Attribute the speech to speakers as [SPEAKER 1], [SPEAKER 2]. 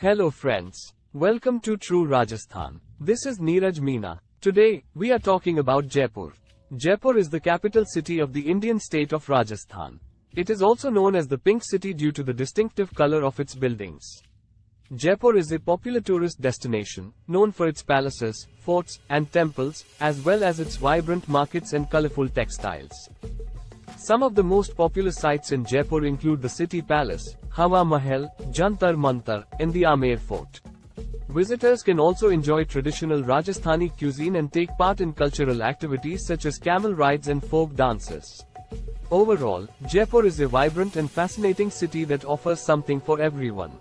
[SPEAKER 1] Hello friends. Welcome to True Rajasthan. This is Neeraj Meena. Today, we are talking about Jaipur. Jaipur is the capital city of the Indian state of Rajasthan. It is also known as the Pink City due to the distinctive color of its buildings. Jaipur is a popular tourist destination, known for its palaces, forts, and temples, as well as its vibrant markets and colorful textiles. Some of the most popular sites in Jaipur include the City Palace, Hawa Mahal, Jantar Mantar, and the Amer Fort. Visitors can also enjoy traditional Rajasthani cuisine and take part in cultural activities such as camel rides and folk dances. Overall, Jaipur is a vibrant and fascinating city that offers something for everyone.